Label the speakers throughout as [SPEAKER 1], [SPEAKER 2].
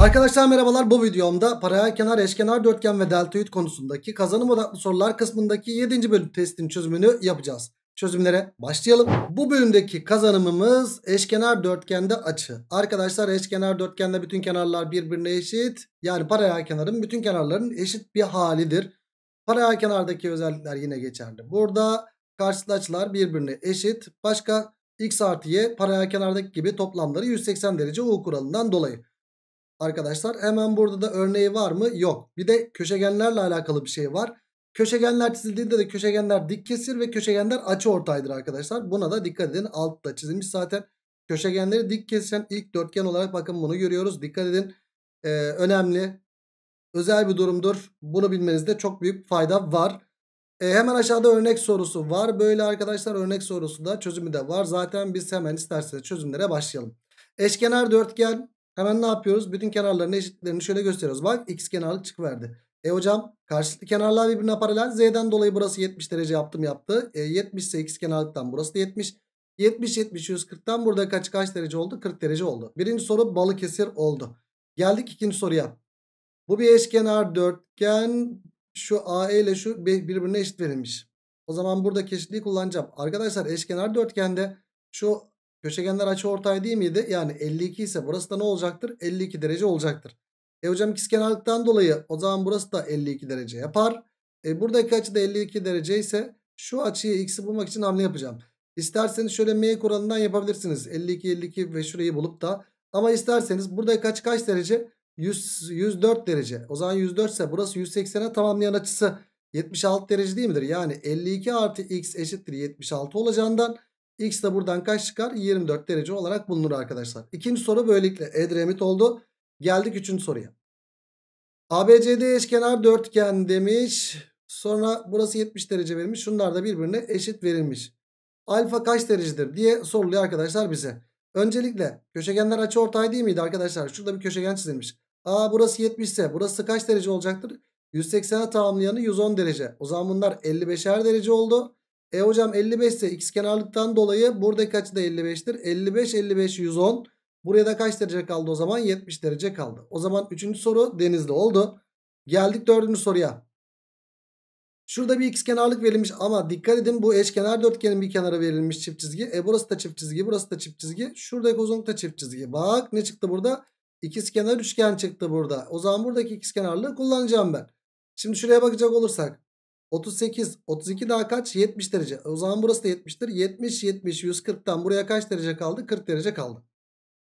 [SPEAKER 1] Arkadaşlar merhabalar bu videomda paralel kenar, eşkenar dörtgen ve deltoid konusundaki kazanım odaklı sorular kısmındaki 7. bölüm testinin çözümünü yapacağız. Çözümlere başlayalım. Bu bölümdeki kazanımımız eşkenar dörtgende açı. Arkadaşlar eşkenar dörtgende bütün kenarlar birbirine eşit. Yani paralel kenarın bütün kenarların eşit bir halidir. Paralel kenardaki özellikler yine geçerli. Burada karşılıklı açılar birbirine eşit. Başka x artı y paralel kenardaki gibi toplamları 180 derece U kuralından dolayı. Arkadaşlar hemen burada da örneği var mı? Yok. Bir de köşegenlerle alakalı bir şey var. Köşegenler çizildiğinde de köşegenler dik kesir ve köşegenler açı ortaydır arkadaşlar. Buna da dikkat edin. Altta çizilmiş zaten. Köşegenleri dik kesen ilk dörtgen olarak bakın bunu görüyoruz. Dikkat edin. Ee, önemli. Özel bir durumdur. Bunu bilmenizde çok büyük fayda var. Ee, hemen aşağıda örnek sorusu var. Böyle arkadaşlar örnek sorusu da çözümü de var. Zaten biz hemen isterseniz çözümlere başlayalım. Eşkenar dörtgen Hemen ne yapıyoruz? Bütün kenarların eşitlerini şöyle gösteriyoruz. Bak x kenarlık çıkıverdi. E hocam karşılıklı kenarlar birbirine paralel. Z'den dolayı burası 70 derece yaptım yaptı. E 70 ise x kenarlıktan burası da 70. 70 70 140'tan burada kaç kaç derece oldu? 40 derece oldu. Birinci soru Balıkesir oldu. Geldik ikinci soruya. Bu bir eşkenar dörtgen. Şu AE ile şu birbirine eşit verilmiş. O zaman buradaki eşitliği kullanacağım. Arkadaşlar eşkenar dörtgende şu Köşegenler açı ortay değil miydi? Yani 52 ise burası da ne olacaktır? 52 derece olacaktır. E hocam ikizkenarlıktan dolayı o zaman burası da 52 derece yapar. E buradaki açı da 52 derece ise şu açıyı x'i bulmak için hamle yapacağım. İsterseniz şöyle m kuralından yapabilirsiniz. 52 52 ve şurayı bulup da ama isterseniz buradaki açı kaç derece? 100, 104 derece. O zaman 104 ise burası 180'e tamamlayan açısı 76 derece değil midir? Yani 52 artı x eşittir 76 olacağından X de buradan kaç çıkar? 24 derece olarak bulunur arkadaşlar. İkinci soru böylelikle Edremit oldu. Geldik üçüncü soruya. ABCD eşkenar dörtgen demiş. Sonra burası 70 derece verilmiş. Şunlar da birbirine eşit verilmiş. Alfa kaç derecedir diye soruluyor arkadaşlar bize. Öncelikle köşegenler açı ortay değil miydi arkadaşlar? Şurada bir köşegen çizilmiş. Aa burası 70 ise burası kaç derece olacaktır? 180'e tamamlayanı 110 derece. O zaman bunlar 55'er derece oldu. E hocam 55 ise x kenarlıktan dolayı buradaki açı da 55'tir. 55 55 110. Buraya da kaç derece kaldı o zaman? 70 derece kaldı. O zaman 3. soru denizli oldu. Geldik 4. soruya. Şurada bir x kenarlık verilmiş ama dikkat edin bu eşkenar dörtgenin bir kenarı verilmiş çift çizgi. E burası da çift çizgi, burası da çift çizgi. Şuradaki uzunluk da çift çizgi. Bak ne çıktı burada? İkizkenar üçgen çıktı burada. O zaman buradaki ikizkenarlığı kullanacağım ben. Şimdi şuraya bakacak olursak 38, 32 daha kaç? 70 derece. O zaman burası da 70'tir. 70, 70, 140'tan buraya kaç derece kaldı? 40 derece kaldı.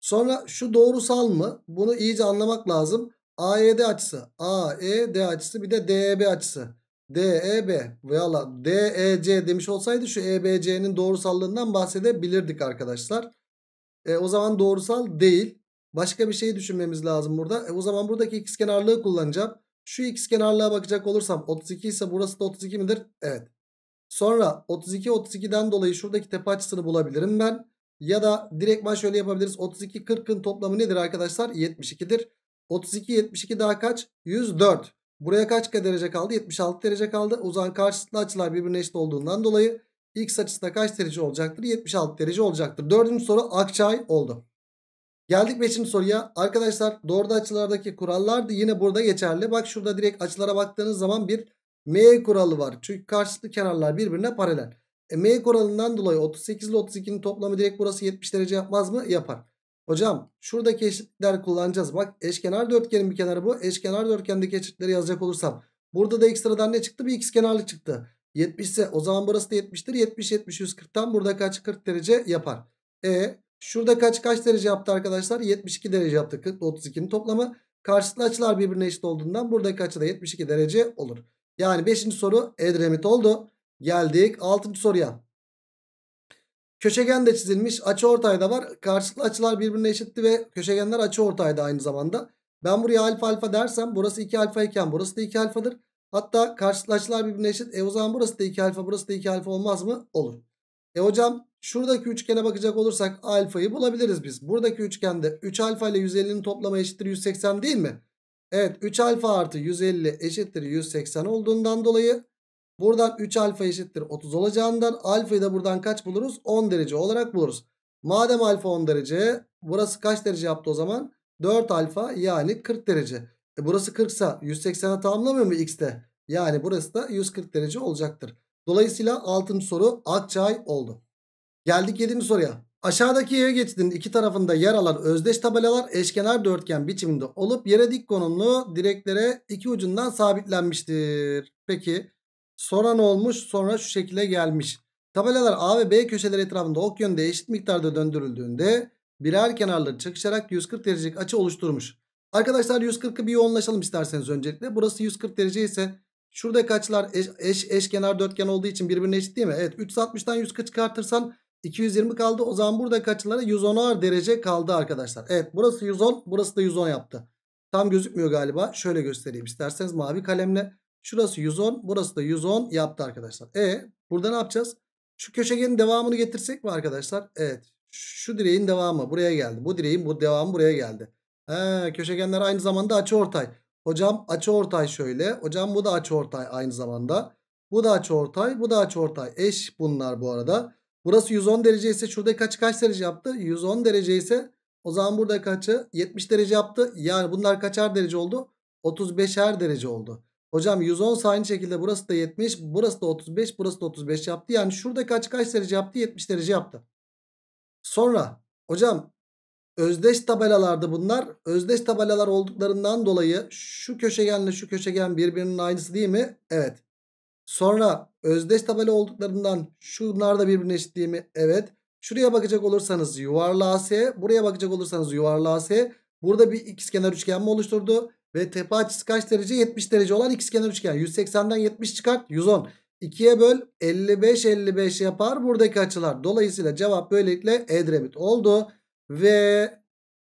[SPEAKER 1] Sonra şu doğrusal mı? Bunu iyice anlamak lazım. AED açısı, AED açısı bir de DEB açısı. DEB veya DEC demiş olsaydı şu EBC'nin doğrusallığından bahsedebilirdik arkadaşlar. E, o zaman doğrusal değil. Başka bir şey düşünmemiz lazım burada. E, o zaman buradaki ikizkenarlığı kullanacağım. Şu x kenarlığa bakacak olursam 32 ise burası da 32 midir? Evet. Sonra 32 32'den dolayı şuradaki tepe açısını bulabilirim ben. Ya da direktman şöyle yapabiliriz. 32 40'ın toplamı nedir arkadaşlar? 72'dir. 32 72 daha kaç? 104. Buraya kaç derece kaldı? 76 derece kaldı. O zaman karşılıklı açılar birbirine eşit olduğundan dolayı x açısı da kaç derece olacaktır? 76 derece olacaktır. Dördüncü soru Akçay oldu. Geldik 5. soruya. Arkadaşlar doğru açılardaki kurallar da yine burada geçerli. Bak şurada direkt açılara baktığınız zaman bir M kuralı var. Çünkü karşılıklı kenarlar birbirine paralel. E, M kuralından dolayı 38 ile 32'nin toplamı direkt burası 70 derece yapmaz mı? Yapar. Hocam şuradaki eşitlikler kullanacağız. Bak eşkenar dörtgenin bir kenarı bu. Eşkenar dörtgendeki eşitleri yazacak olursam. Burada da ekstradan ne çıktı? Bir x kenarlık çıktı. 70 ise o zaman burası da 70'tir. 70 70 140'tan burada kaç 40 derece yapar. E Şurada kaç kaç derece yaptı arkadaşlar? 72 derece yaptı. 40 32'nin toplamı. Karşılıklı açılar birbirine eşit olduğundan buradaki açı da 72 derece olur. Yani 5. soru Edremit oldu. Geldik 6. soruya. Köşegen de çizilmiş. Açı ortayda var. Karşılıklı açılar birbirine eşitti ve köşegenler açı ortayda aynı zamanda. Ben buraya alfa alfa dersem burası 2 alfa iken burası da 2 alfadır. Hatta karşılıklı açılar birbirine eşit. E o zaman burası da 2 alfa burası da 2 alfa olmaz mı? Olur. E hocam şuradaki üçgene bakacak olursak alfayı bulabiliriz biz. Buradaki üçgende 3 alfa ile 150'nin toplamı eşittir 180 değil mi? Evet 3 alfa artı 150 eşittir 180 olduğundan dolayı buradan 3 alfa eşittir 30 olacağından alfayı da buradan kaç buluruz? 10 derece olarak buluruz. Madem alfa 10 derece burası kaç derece yaptı o zaman? 4 alfa yani 40 derece. E burası 40 ise 180'e tamamlamıyor mu x'te? Yani burası da 140 derece olacaktır. Dolayısıyla 6. soru Akçay oldu. Geldik 7. soruya. Aşağıdaki yere geçidin iki tarafında yer alan özdeş tabelalar eşkenar dörtgen biçiminde olup yere dik konumlu direklere iki ucundan sabitlenmiştir. Peki sonra ne olmuş? Sonra şu şekilde gelmiş. Tabelalar A ve B köşeleri etrafında ok yönde eşit miktarda döndürüldüğünde birer kenarları çakışarak 140 derecelik açı oluşturmuş. Arkadaşlar 140'ı bir yoğunlaşalım isterseniz öncelikle. Burası 140 derece ise şuradaki açılar eş, eş, eşkenar dörtgen olduğu için birbirine eşit değil mi? Evet 360'tan 140 çıkartırsan 220 kaldı. O zaman buradaki açılara 110'ar derece kaldı arkadaşlar. Evet burası 110 burası da 110 yaptı. Tam gözükmüyor galiba. Şöyle göstereyim isterseniz mavi kalemle. Şurası 110 burası da 110 yaptı arkadaşlar. E burada ne yapacağız? Şu köşegenin devamını getirsek mi arkadaşlar? Evet. Şu direğin devamı buraya geldi. Bu direğin bu devamı buraya geldi. He, köşegenler aynı zamanda açı ortay. Hocam açı ortay şöyle. Hocam bu da açı ortay aynı zamanda. Bu da açı ortay. Bu da açı ortay. Eş bunlar bu arada. Burası 110 derece ise şurada kaç kaç derece yaptı? 110 derece ise o zaman burada kaçı? 70 derece yaptı. Yani bunlar kaçar derece oldu? 35'er derece oldu. Hocam 110 aynı şekilde burası da 70. Burası da 35. Burası da 35 yaptı. Yani şurada kaç kaç derece yaptı? 70 derece yaptı. Sonra hocam özdeş tabelalarda bunlar. Özdeş tabelalar olduklarından dolayı şu köşegenle şu köşegen birbirinin aynısı değil mi? Evet. Sonra özdeş tabela olduklarından şunlar da birbirine eşit değil mi? Evet. Şuraya bakacak olursanız yuvarlağı S. Buraya bakacak olursanız yuvarlağı S. Burada bir ikizkenar üçgen mi oluşturdu? Ve tepe açısı kaç derece? 70 derece olan ikizkenar üçgen. 180'den 70 çıkart 110. 2'ye böl 55 55 yapar buradaki açılar. Dolayısıyla cevap böylelikle Edremit oldu. Ve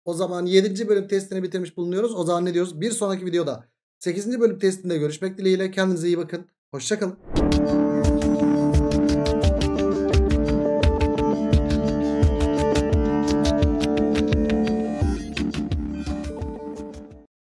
[SPEAKER 1] o zaman 7. bölüm testini bitirmiş bulunuyoruz. O zaman ne diyoruz? Bir sonraki videoda 8. bölüm testinde görüşmek dileğiyle. Kendinize iyi bakın. Hoşçakalın.